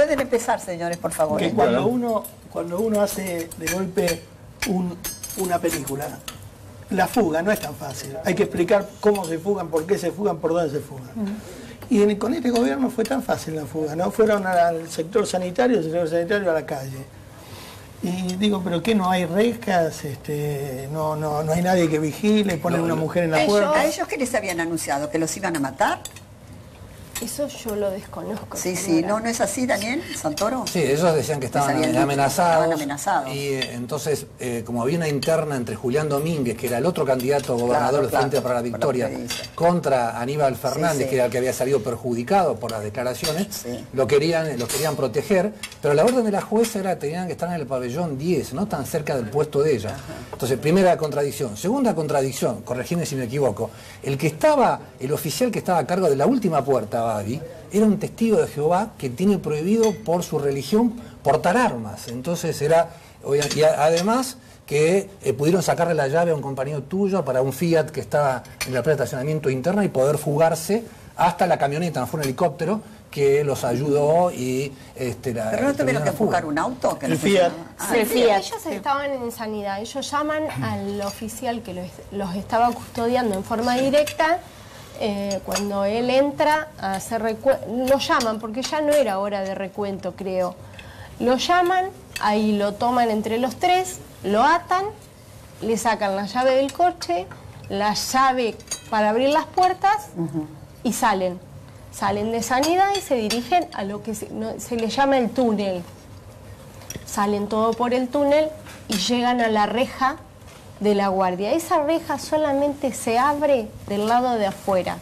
Pueden empezar, señores, por favor. Que cuando uno, cuando uno hace de golpe un- una película, la fuga no es tan fácil. Hay que explicar cómo se fugan, por qué se fugan, por dónde se fugan. Y en- con este gobierno fue tan fácil la fuga, ¿no? Fueron al sector sanitario, el sector sanitario a la calle. Y digo, ¿pero qué? ¿No hay rejas? Este, no, no, no hay nadie que vigile, ponen una mujer en la Ellos- puerta. ¿A ellos qué les habían anunciado? ¿Que los iban a matar? Eso yo lo desconozco. Sí, sí. ¿No, ¿No es así, Daniel Santoro? Sí, ellos decían que estaban que amenazados. estaban amenazados. Y eh, entonces, eh, como había una interna entre Julián Domínguez, que era el otro candidato a gobernador del claro, Frente para la Victoria, contra Aníbal Fernández, sí. que era el que había salido perjudicado por las declaraciones, Sí. lo querían, lo querían proteger, pero la orden de la jueza era tenían que estar en el pabellón 10, no tan cerca del puesto de ella. Entonces, primera contradicción. Segunda contradicción, corregime si me equivoco, el que estaba, el oficial que estaba a cargo de la última puerta, Era un testigo de Jehová que tiene prohibido por su religión portar armas. Entonces era, y a- además que eh, pudieron sacarle la llave a un compañero tuyo para un Fiat que estaba en la plaza de estacionamiento interna y poder fugarse hasta la camioneta, no fue un helicóptero, que los ayudó y este, la, ¿Pero no tuvieron que empujar un auto? Que El no Fiat. funcionaba? Ah, Sí, el sí, Fiat. ellos estaban en sanidad. Ellos llaman al oficial que los, los estaba custodiando en forma directa. Eh, cuando él entra a hacer recuento, lo llaman porque ya no era hora de recuento, creo. Lo llaman, ahí lo toman entre los tres, lo atan, le sacan la llave del coche, la llave para abrir las puertas y salen. Salen de sanidad y se dirigen a lo que se, no- se le llama el túnel salen todo por el túnel y llegan a la reja de la guardia. Esa reja solamente se abre del lado de afuera.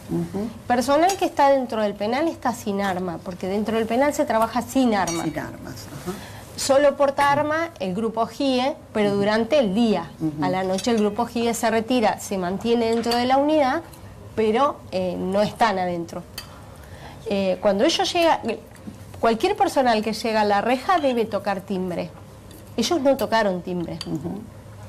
Personal que está dentro del penal está sin arma, porque dentro del penal se trabaja sin arma. Sin armas. ajá. Solo porta arma el grupo GIE, pero durante el día. A la noche el grupo GIE se retira, se mantiene dentro de la unidad, pero eh, no están adentro. Eh, cuando ellos llegan, cualquier personal que llega a la reja debe tocar timbre. Ellos no tocaron timbre.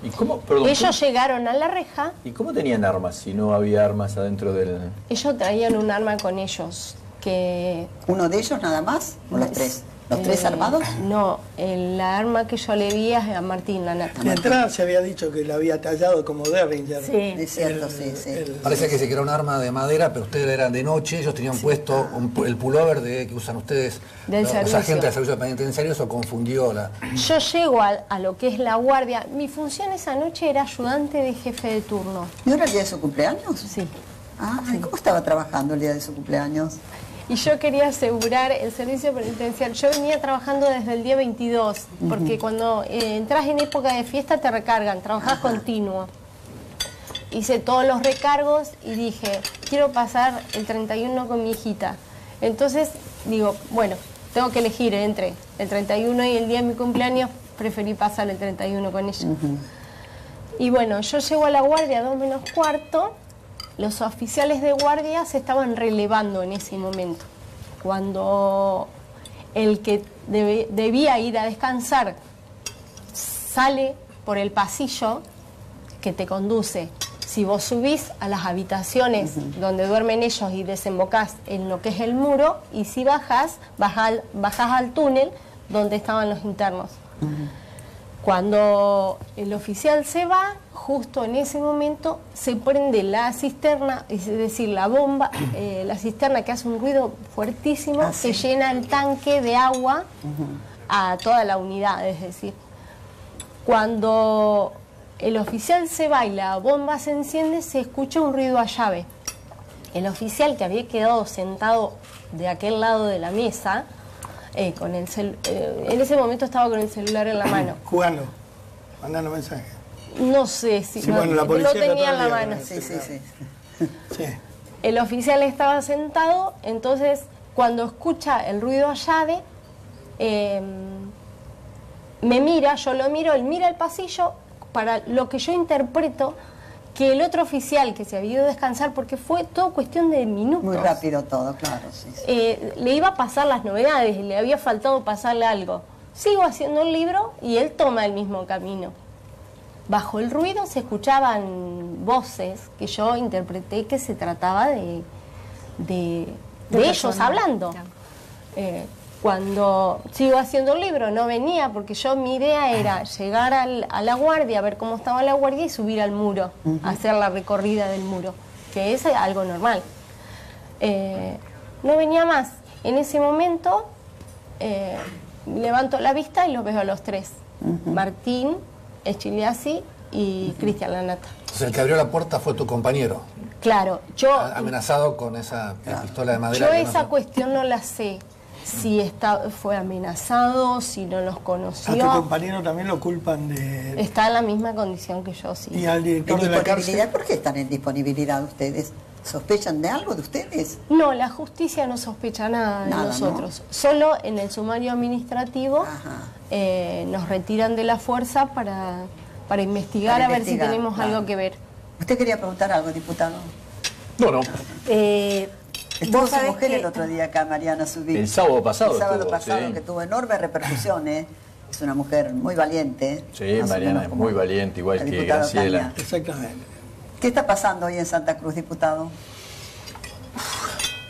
¿Y cómo, perdón, Ellos llegaron a la reja, ¿y cómo tenían armas si no había armas adentro del...? ellos traían un arma con ellos que ¿Uno de ellos nada más? ¿O los tres? ¿Los tres Eh, armados? No, el arma que yo le vi es a Martín. De entrada se había dicho que la había tallado como Derringer. Es cierto, sí, sí. el- Parece que se creó un arma de madera, pero ustedes eran de noche, ellos tenían puesto un el pullover de, que usan ustedes, Del los servicio. agentes del servicio penitenciario, eso confundió la... Yo llego a, a lo que es la guardia. Mi función esa noche era ayudante de jefe de turno. ¿No era el día de su cumpleaños? Sí. Ah, ¿y ¿cómo estaba trabajando el día de su cumpleaños? Y yo quería asegurar el servicio penitenciario. Yo venía trabajando desde el día 22, porque cuando eh, entras en época de fiesta te recargan, trabajas continuo. Hice todos los recargos y dije, quiero pasar el 31 con mi hijita. Entonces digo, bueno, tengo que elegir entre el 31 y el día de mi cumpleaños, preferí pasar el 31 con ella. Y bueno, yo llego a la guardia a dos menos cuarto, los oficiales de guardia se estaban relevando en ese momento. Cuando el que debe- debía ir a descansar sale por el pasillo que te conduce. Si vos subís a las habitaciones donde duermen ellos y desembocás en lo que es el muro, y si bajás, bajás, bajás al túnel donde estaban los internos. Cuando el oficial se va, justo en ese momento se prende la cisterna, es decir, la bomba, eh, la cisterna que hace un ruido fuertísimo Ah, que sí. llena el tanque de agua a toda la unidad, es decir, cuando el oficial se va y la bomba se enciende, se escucha un ruido a llave. El oficial que había quedado sentado de aquel lado de la mesa, eh, con el cel- eh, en ese momento estaba con el celular en la mano. Jugando, mandando mensajes. No sé si Sí, no- bueno, la lo policía tenía en la mano. Sí, sí, sí. Sí. El oficial estaba sentado, entonces cuando escucha el ruido a llave, eh, me mira, yo lo miro, él mira el pasillo, para lo que yo interpreto que el otro oficial que se había ido a descansar, porque fue todo cuestión de minutos, Muy rápido todo, claro. Sí, sí. eh, le iba a pasar las novedades, le había faltado pasarle algo. Sigo haciendo el libro y él toma el mismo camino. Bajo el ruido se escuchaban voces que yo interpreté que se trataba de, de, de ellos hablando. Eh, Cuando sigo haciendo el libro, no venía porque yo mi idea era llegar al- a la guardia, ver cómo estaba la guardia y subir al muro, hacer la recorrida del muro, que es algo normal. Eh, no venía más. En ese momento eh, levanto la vista y los veo a los tres. Martín, Echiliasi y Cristian Lanata. Entonces el que abrió la puerta fue tu compañero, Claro, yo, amenazado con esa pistola de madera. yo no esa sé. cuestión no la sé. Si está, fue amenazado, si no los A tu conoció. compañero también lo culpan de... Está en la misma condición que yo, sí. Y al ¿En director de la cárcel... ¿Por qué están en disponibilidad ustedes? ¿Sospechan de algo de ustedes? No, la justicia no sospecha nada de Nada, nosotros. Solo en el sumario administrativo eh, nos retiran de la fuerza para, para investigar Para a ver si tenemos claro. algo que ver. ¿Usted quería preguntar algo, diputado? No, no. Eh, vos su sabés mujer que- el otro día acá, Mariana Subí. El sábado pasado El sábado estuvo, pasado, sí. que tuvo enorme repercusión, ¿eh? Es una mujer muy valiente. Sí, Mariana es muy valiente, igual que Graciela. Tania. Exactamente. ¿Qué está pasando hoy en Santa Cruz, diputado?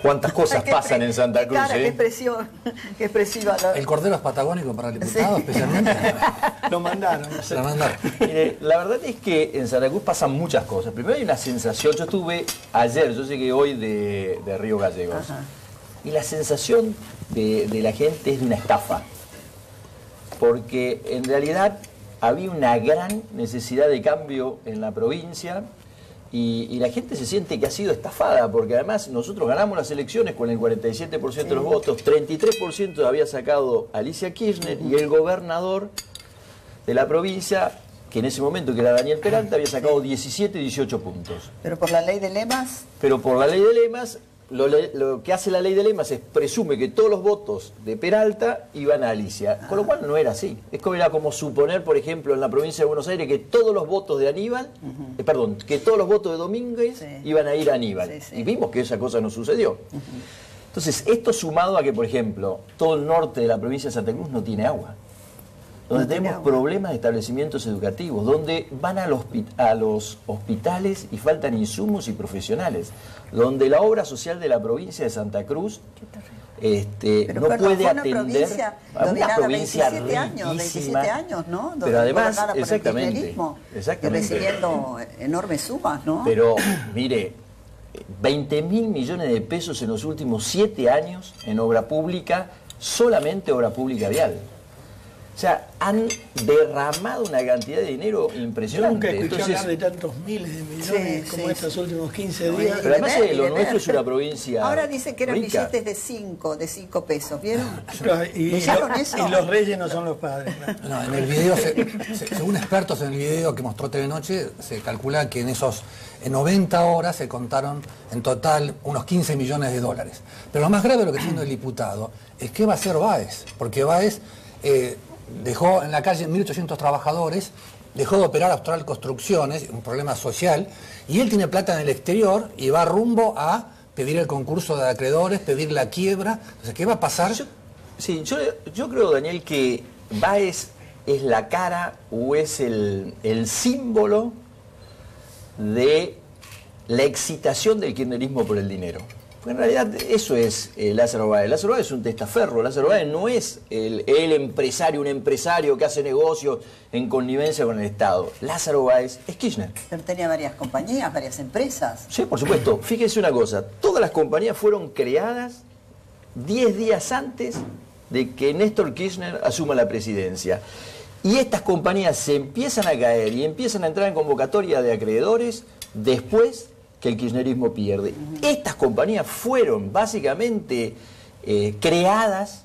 ¿Cuántas cosas qué pasan en Santa qué Cruz? cara, eh? Qué expresión, qué expresiva. la- ¿El cordero es patagónico para el diputado especialmente? Lo mandaron. la mandaron. Mire, la verdad es que en Santa Cruz pasan muchas cosas. Primero hay una sensación, yo estuve ayer, yo llegué hoy de, de Río Gallegos, y la sensación de, de la gente es de una estafa, porque en realidad había una gran necesidad de cambio en la provincia y, y la gente se siente que ha sido estafada, porque además nosotros ganamos las elecciones con el 47% de los votos, 33% había sacado Alicia Kirchner y el gobernador de la provincia, que en ese momento que era Daniel Peralta, había sacado 17 y 18 puntos. Pero por la ley de lemas, Pero por la ley de lemas, lo, lo que hace la ley de lemas es presume que todos los votos de Peralta iban a Alicia, con lo cual no era así. Es como era como suponer, por ejemplo, en la provincia de Buenos Aires que todos los votos de Aníbal, eh, perdón, que todos los votos de Domínguez Sí. iban a ir a Aníbal. Sí, sí. Y vimos que esa cosa no sucedió. Entonces, esto sumado a que, por ejemplo, todo el norte de la provincia de Santa Cruz no tiene agua donde tenemos problemas de establecimientos educativos, donde van a los, a los hospitales y faltan insumos y profesionales, donde la obra social de la provincia de Santa Cruz este, Pero no puede fue una atender provincia a una provincia 27 años, 27 riquísima, años, ¿no? Pero además, exactamente, exactamente. Recibiendo enormes sumas, ¿no? Pero, mire, 20 mil millones de pesos en los últimos 7 años en obra pública, solamente obra pública vial. O sea, han derramado una cantidad de dinero impresionante. nunca escuché Entonces, hablar de tantos miles de millones Sí, como sí, estos sí. últimos 15 No, días. Pero además, de eh, lo nuestro es una provincia Ahora dicen que eran rica. billetes de 5, de 5 pesos, ¿vieron? Y, y- ¿Vieron eso? y los reyes no son los padres. ¿no? No, en el video, se- se- según expertos en el video que mostró Telenoche, se calcula que en esos en 90 horas se contaron en total unos 15 millones de dólares. Pero lo más grave de lo que está haciendo el diputado es que va a hacer Baez, porque Baez eh, dejó en la calle 1.800 trabajadores, dejó de operar Austral Construcciones, un problema social, y él tiene plata en el exterior y va rumbo a pedir el concurso de acreedores, pedir la quiebra. Entonces, ¿qué va a pasar? Yo- sí, yo, yo creo, Daniel, que Baez es la cara o es el, el símbolo de la excitación del kirchnerismo por el dinero. Porque en realidad eso es eh, Lázaro Báez. Lázaro Báez es un testaferro. Lázaro Báez no es el, el empresario, un empresario que hace negocios en connivencia con el Estado. Lázaro Báez es Kirchner. Pero tenía varias compañías, varias empresas. Sí, por supuesto. Fíjense una cosa, todas las compañías fueron creadas 10 días antes de que Néstor Kirchner asuma la presidencia. Y estas compañías se empiezan a caer y empiezan a entrar en convocatoria de acreedores después que el kirchnerismo pierde. Estas compañías fueron básicamente eh, creadas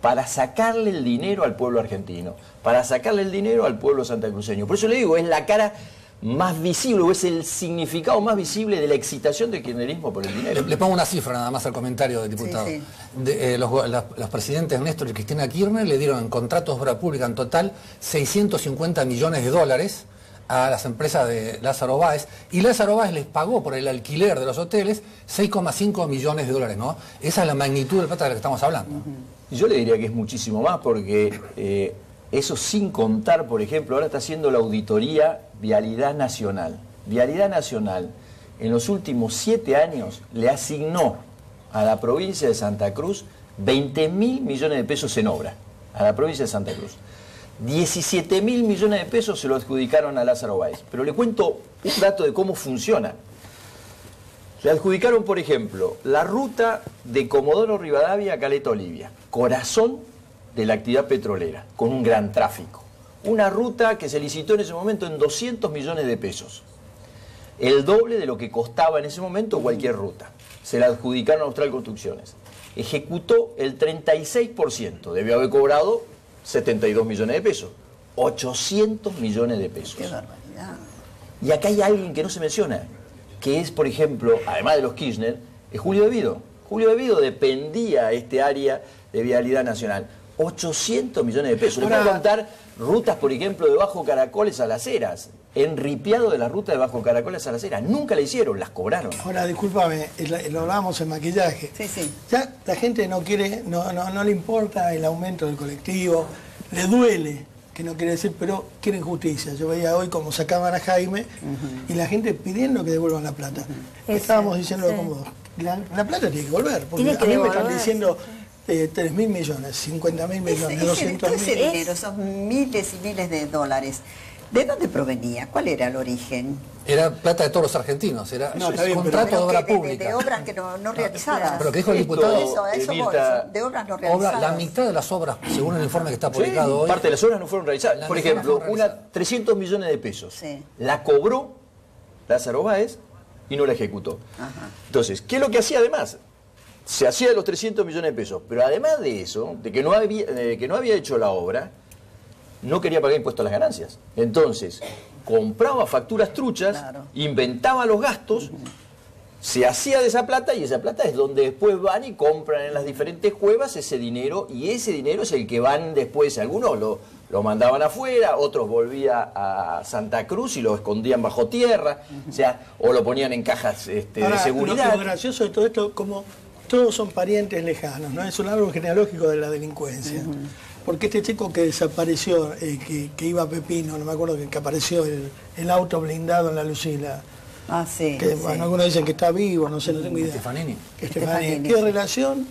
para sacarle el dinero al pueblo argentino, para sacarle el dinero al pueblo santacruceño. Por eso le digo, es la cara más visible, o es el significado más visible de la excitación del kirchnerismo por el Le, dinero. le pongo una cifra nada más al comentario del diputado. Sí, De, eh, los presidentes Néstor y Cristina Kirchner le dieron en contratos de obra pública en total 650 millones de dólares a las empresas de Lázaro Báez y Lázaro Báez les pagó por el alquiler de los hoteles 6,5 millones de dólares, ¿no? Esa es la magnitud del plata de la que estamos hablando. Yo le diría que es muchísimo más porque eh, eso sin contar, por ejemplo, ahora está haciendo la auditoría Vialidad Nacional. Vialidad Nacional en los últimos siete años le asignó a la provincia de Santa Cruz 20 mil millones de pesos en obra a la provincia de Santa Cruz. 17 mil millones de pesos se lo adjudicaron a Lázaro Báez. Pero le cuento un dato de cómo funciona. Le adjudicaron, por ejemplo, la ruta de Comodoro Rivadavia a Caleta Olivia, corazón de la actividad petrolera, con un gran tráfico. Una ruta que se licitó en ese momento en 200 millones de pesos. El doble de lo que costaba en ese momento cualquier ruta. Se la adjudicaron a Austral Construcciones. Ejecutó el 36%, debió haber cobrado 72 millones de pesos. 800 millones de pesos. Qué barbaridad. Y acá hay alguien que no se menciona, que es, por ejemplo, además de los Kirchner, es Julio Devido. Julio Devido dependía este área de vialidad nacional. 800 millones de pesos. Le Ahora- puedo contar rutas, por ejemplo, de Bajo Caracoles a Las Heras. Enripiado de la ruta de Bajo Caracoles a Las Heras. Nunca la hicieron, las cobraron. Ahora, discúlpame, lo hablábamos en maquillaje. Sí, sí. Ya la gente no quiere, no, no, no le importa el aumento del colectivo, le duele, que no quiere decir, pero quieren justicia. Yo veía hoy cómo sacaban a Jaime y la gente pidiendo que devuelvan la plata. Estábamos diciendo sí. como, la, la plata tiene que volver, porque que a mí me están diciendo eh, 3 mil millones, 50 mil millones, ese- 200 todo ese mil. dinero, esos miles y miles de dólares, ¿de dónde provenía? ¿Cuál era el origen? Era plata de todos los argentinos, era No, contrato Pero de obra que- de, pública. de obras que no, no realizadas. Pero que dijo el Esto- diputado, Eso, eso Mirta, de obras no obra- realizadas. la mitad de las obras, según el informe que está publicado Sí, hoy, parte de las obras no fueron realizadas. Por no ejemplo, fueron una realizadas. 300 millones de pesos. Sí. La cobró Lázaro Báez y no la ejecutó. Entonces, ¿qué es lo que hacía además? Se hacía de los 300 millones de pesos, pero además de eso, de que no había, de que no había hecho la obra, no quería pagar impuestos a las ganancias. Entonces, compraba facturas truchas, Claro. inventaba los gastos, se hacía de esa plata y esa plata es donde después van y compran en las diferentes cuevas ese dinero y ese dinero es el que van después, algunos lo, lo mandaban afuera, otros volvía a Santa Cruz y lo escondían bajo tierra, o sea, o lo ponían en cajas este, Ahora, de seguridad. Lo, lo gracioso de todo esto, como todos son parientes lejanos, ¿no? Es un árbol genealógico de la delincuencia. Porque este chico que desapareció, eh, que, que iba a Pepino, no me acuerdo que, que apareció el, el auto blindado en la Lucila, Ah, sí. que sí. bueno, algunos dicen que está vivo, no sé, no tengo idea. Stefanini. Estefanini. Stefanini, Tiene relación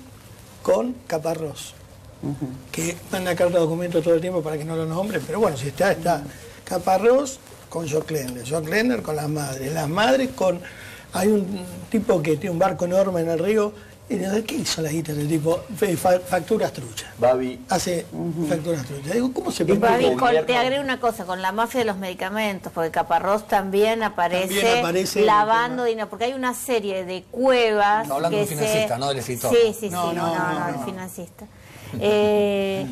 con Caparrós, que manda carta documento todo el tiempo para que no lo nombren, pero bueno, si está, está. Caparrós con Jock Lender, Jock Lender con las madres, las madres con... Hay un tipo que tiene un barco enorme en el río, y ¿qué hizo la guita del tipo? Facturas truchas. Babi, Hace facturas truchas. Digo, ¿cómo se Y permite? Babi, con- te agrego una cosa, con la mafia de los medicamentos, porque Caparrós también aparece, También aparece el lavando dinero, porque hay una serie de cuevas Está hablando que del financista, se... no del escritor. Sí, sí, sí, No, no, no, no, no, el no. financista. Eh,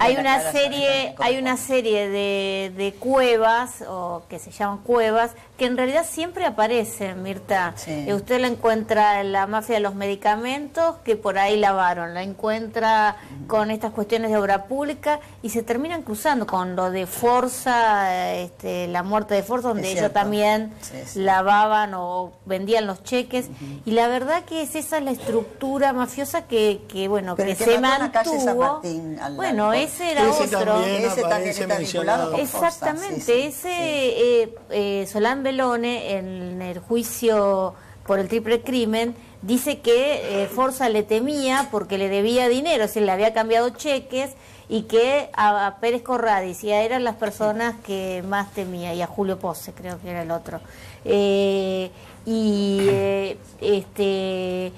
hay una serie, hay una serie de, de cuevas, o que se llaman cuevas, que en realidad siempre aparecen, Mirta. Sí. Eh, usted la encuentra en la mafia de los medicamentos, que por ahí lavaron, la encuentra con estas cuestiones de obra pública y se terminan cruzando con lo de Forza, este, la muerte de Forza, donde ellos también Sí, sí. lavaban o vendían los cheques. Y la verdad que es esa la estructura mafiosa que, que bueno, Pero que se mantuvo. Martín, al- bueno, al- ese era Ese otro. también Ese también aparece está vinculado con Exactamente, ese eh, eh, Solán Belone en el juicio por el triple crimen dice que eh, Forza le temía porque le debía dinero, decir, le había cambiado cheques y que a, a Pérez Corradis y a eran las personas que más temía y a Julio Pose creo que era el otro. Eh, y eh, este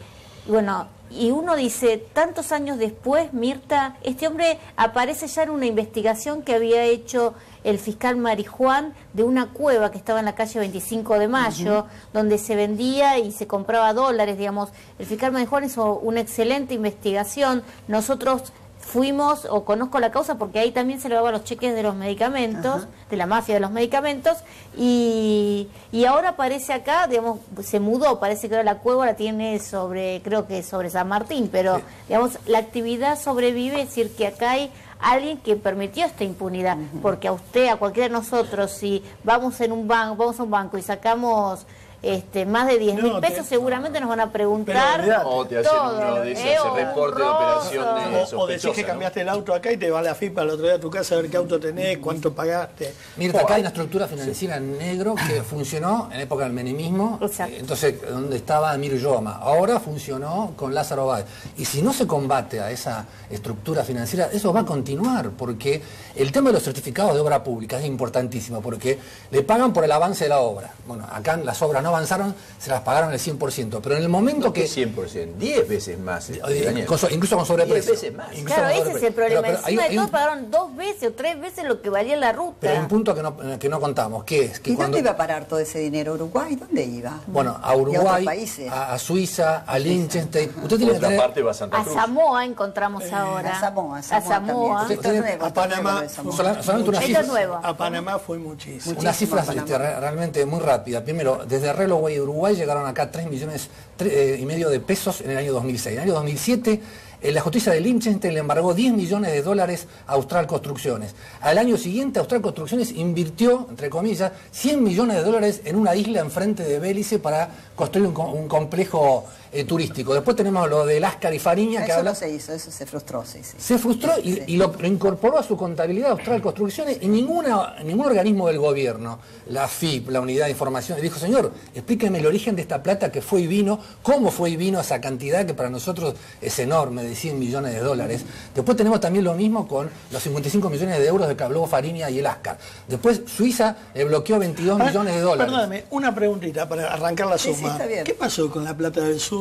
bueno, y uno dice, tantos años después, Mirta, este hombre aparece ya en una investigación que había hecho el fiscal Marijuán de una cueva que estaba en la calle 25 de Mayo, donde se vendía y se compraba dólares, digamos. El fiscal Marijuán hizo una excelente investigación. Nosotros fuimos, o conozco la causa, porque ahí también se llevaban los cheques de los medicamentos, de la mafia de los medicamentos, y, y ahora aparece acá, digamos, se mudó, parece que ahora la cueva la tiene sobre, creo que sobre San Martín, pero, digamos, la actividad sobrevive, es decir, que acá hay alguien que permitió esta impunidad, porque a usted, a cualquiera de nosotros, si vamos en un banco, vamos a un banco y sacamos este, más de 10 mil No, te- pesos, seguramente nos van a preguntar. O te hacen todo, uno ¿eh? reporte de Horroroso. operación de- O, o decís que ¿no? cambiaste el auto acá y te va la FIPA el otro día a tu casa a ver qué auto tenés, cuánto pagaste. Mirta, acá hay una estructura financiera en negro que funcionó en época del menemismo, Exacto. eh, entonces donde estaba Emir Yoma. Ahora funcionó con Lázaro Báez. Y si no se combate a esa estructura financiera, eso va a continuar, porque el tema de los certificados de obra pública es importantísimo, porque le pagan por el avance de la obra. Bueno, acá las obras no avanzaron, se las pagaron el 100%, pero en el momento No que que... 100%, 10 veces más. eh, eh, Daniel. con so- incluso con 10 sobreprecio. veces más. Incluso Claro, ese es el problema. Pero- pero hay- Encima hay de todo pagaron dos veces o tres veces lo que valía la ruta. pero hay un punto que no, que no contamos, que es que ¿Y cuando... dónde iba a parar todo ese dinero? ¿Uruguay? ¿Dónde iba? Bueno, a ¿Y otros Uruguay, países? a, a Suiza, a Liechtenstein. Usted tiene que otra tener... parte va a Santa A Cruz. Samoa encontramos ahora. A Samoa, A Samoa Samoa. también. Esto es nuevo, A Panamá, solamente una Esto cifra, es nuevo. A Panamá fue muchísimo. Cifras Panamá. este, re- realmente muy rápidas. Primero, desde Reloway de Uruguay llegaron acá 3 millones eh, y medio de pesos en el año 2006. En el año 2007, eh, la justicia de Liechtenstein le embargó 10 millones de dólares a Austral Construcciones. Al año siguiente, Austral Construcciones invirtió, entre comillas, 100 millones de dólares en una isla enfrente de Bélice para construir un, co- un complejo eh, turístico. Después tenemos lo de Lascar y Fariña, que Eso habla... no se hizo, eso se frustró, sí, sí. Se frustró y, Sí. y lo, lo incorporó a su contabilidad Austral Construcciones y ninguna, ningún organismo del gobierno, la FIP, la Unidad de Información, le dijo, señor, explíqueme el origen de esta plata que fue y vino, cómo fue y vino esa cantidad que para nosotros es enorme, de 100 millones de dólares. Después tenemos también lo mismo con los 55 millones de euros de que habló Fariña y el Ascar. Después Suiza le bloqueó 22 Ah, millones de dólares. Perdóname, una preguntita para arrancar la Sí, sí, suma. está bien. ¿Qué pasó con la plata del sur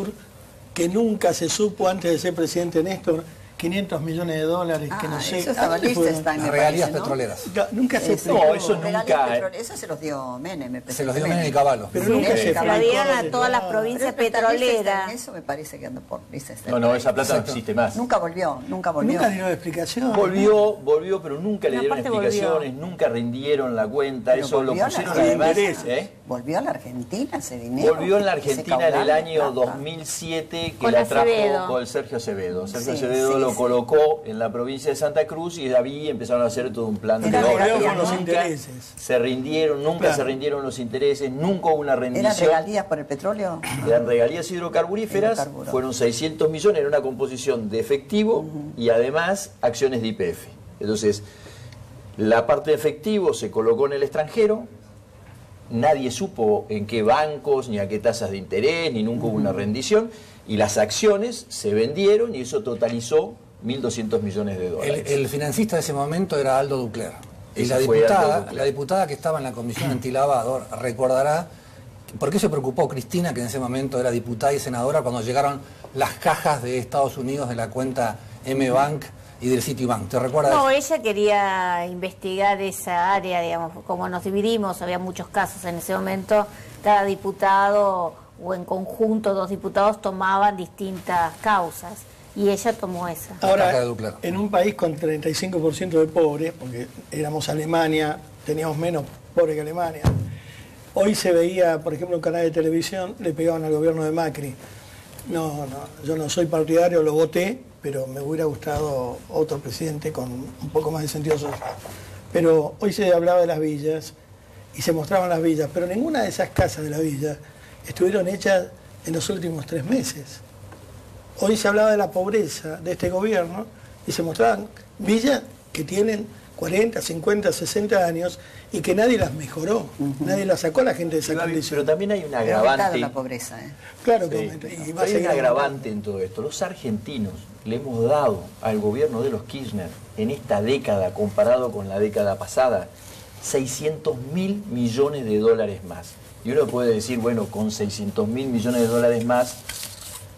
que nunca se supo antes de ser presidente Néstor? 500 millones de dólares, que no Ah, sé. eso ¿a estaba dónde lista, fueron? está en Las me regalías petroleras. Nunca se Eso, No, eso nunca, eh. Eso se los dio Menem, me parece. Se los dio Menem. Y Caballo. Pero nunca Menem se Se dieron aplicó a todas las provincias petroleras. Eso me parece que anda por. No, no, esa plata no existe más. Nunca volvió, nunca volvió. Nunca dio explicación. Volvió, volvió, pero nunca le dieron volvió. explicaciones, nunca rindieron la cuenta, Pero eso lo pusieron además. ¿eh? Volvió a la Argentina ese dinero. Volvió en la Argentina en el año plata. 2007 que Con la trajo Acevedo. con Sergio Acevedo. Sergio Acevedo lo colocó en la provincia de Santa Cruz y ahí empezaron a hacer todo un plan de Era obra. los intereses. Se rindieron, nunca Claro. se rindieron los intereses, nunca hubo una ¿Eran rendición. regalías por el petróleo? Eran regalías hidrocarburíferas, fueron 600 millones en una composición de efectivo y además acciones de IPF. Entonces, la parte de efectivo se colocó en el extranjero, nadie supo en qué bancos, ni a qué tasas de interés, ni nunca hubo una rendición, y las acciones se vendieron y eso totalizó 1.200 millones de dólares. el financista de ese momento era Aldo Ducler. Y la diputada, la diputada que estaba en la comisión antilavado recordará por qué se preocupó Cristina, que en ese momento era diputada y senadora, cuando llegaron las cajas de Estados Unidos de la cuenta M-Bank y del Citibank. ¿Te recuerdas? No, ella quería investigar esa área, digamos, como nos dividimos, había muchos casos en ese momento, cada diputado o en conjunto dos diputados tomaban distintas causas y ella tomó esa. Ahora, en un país con 35% de pobres, porque éramos Alemania, teníamos menos pobres que Alemania, hoy se veía, por ejemplo, un canal de televisión, le pegaban al gobierno de Macri. No, no, yo no soy partidario, lo voté, pero me hubiera gustado otro presidente con un poco más de sentido social. Pero hoy se hablaba de las villas y se mostraban las villas, pero ninguna de esas casas de la villa estuvieron hechas en los últimos tres meses. Hoy se hablaba de la pobreza de este gobierno y se mostraban villas que tienen 40, 50, 60 años y que nadie las mejoró, nadie las sacó a la gente de esa Pero condición. también hay un agravante. la pobreza, ¿eh? Claro que Sí. aumenta, y va a Hay un agravante en todo esto. Los argentinos le hemos dado al gobierno de los Kirchner en esta década, comparado con la década pasada, 600 mil millones de dólares más. Y uno puede decir, bueno, con 600 mil millones de dólares más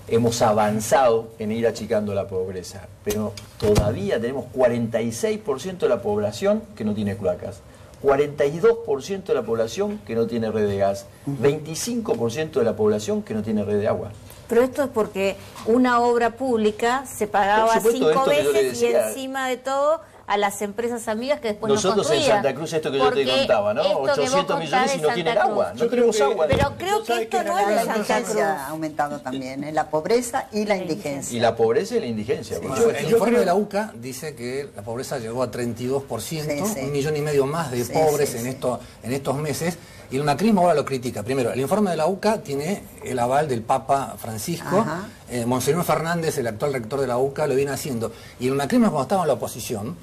hemos avanzado en ir achicando la pobreza, pero todavía tenemos 46% de la población que no tiene cloacas, 42% de la población que no tiene red de gas, 25% de la población que no tiene red de agua. Pero esto es porque una obra pública se pagaba supuesto, cinco veces y encima de todo a las empresas amigas que después Nosotros nos en construían. Santa Cruz, esto que yo te contaba, ¿no? esto que vos 800 contás millones y no tienen agua. No tenemos agua. Pero creo que ¿sabes esto no es La de Santa Cruz. indigencia ha aumentado también, ¿eh? la pobreza y la indigencia. Y la pobreza y la indigencia. por el informe de la UCA dice que la pobreza llegó a 32%, Sí, sí. un millón y medio más de Sí, pobres sí, en, esto, en estos meses, y el macrismo ahora lo critica. Primero, el informe de la UCA tiene el aval del Papa Francisco, eh, Monseñor Fernández, el actual rector de la UCA, lo viene haciendo. Y el macrismo cuando estaba en la oposición,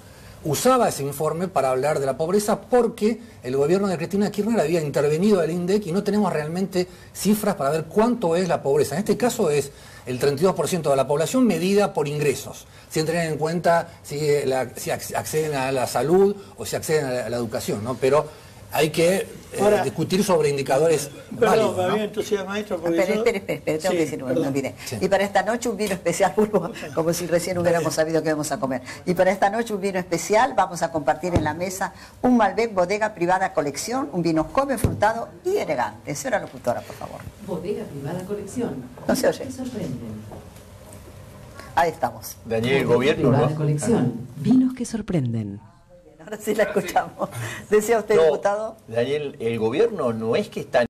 usaba ese informe para hablar de la pobreza porque el gobierno de Cristina Kirchner había intervenido al INDEC y no tenemos realmente cifras para ver cuánto es la pobreza. En este caso es el 32% de la población medida por ingresos, sin tener en cuenta si, ac- acceden a la salud o si acceden a la, a la educación, ¿no? Pero hay que eh, Ahora- discutir sobre indicadores Perdón, válidos, ¿no? entusiasma maestro. porque Espera, yo- espera, espera, espera, tengo Sí, que decir, no me perdón. olvidé. Sí. Y para esta noche un vino especial, como si recién hubiéramos sabido que íbamos a comer. Y para esta noche un vino especial, vamos a compartir en la mesa un Malbec Bodega Privada Colección, un vino joven, frutado y elegante. Señora locutora, por favor. Bodega privada colección. No se oye. Ahí estamos. Daniel, el Bodega gobierno, privada ¿no? colección. Vinos que sorprenden. Ahora sí la escuchamos. ¿Desea usted, No, diputado? Daniel, el gobierno no es que está